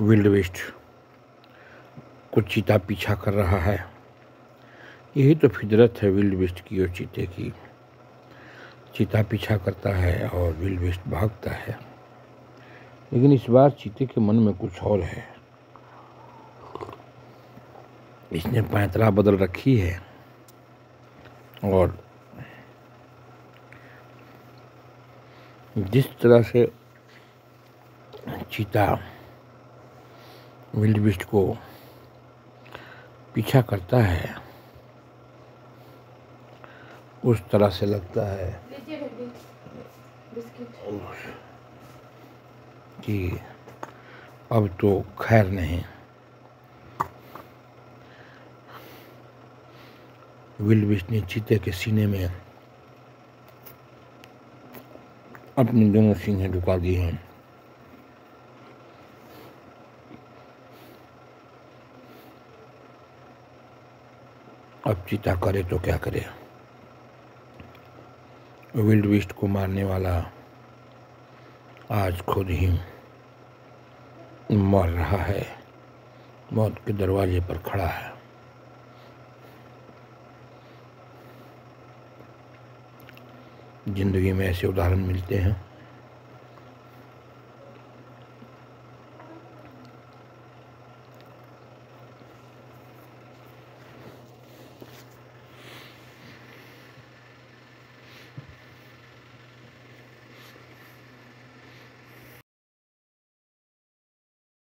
Wild waste को चीता पीछा कर रहा है। यही तो फितरत है विल्ड वेस्ट की और चीते की। चीता पीछा करता है और विल्ड वेस्ट भागता है। लेकिन इस बार चीते के मन में कुछ और है। इसने पैंतरा बदल रखी है और जिस तरह से चीता विल्ड बिस्ट को पीछा करता है। उस तरह से लगता है। कि अब तो खैर नहीं। बिस्ट ने चीते के सीने में अपनी दोनों सीने ढुका दिए हैं। अब चीता करे तो क्या करे? विल्ड बिस्ट को मारने वाला आज खुद ही मर रहा है। मौत के दरवाजे पर खड़ा है। ज़िंदगी में ऐसे उदाहरण मिलते हैं।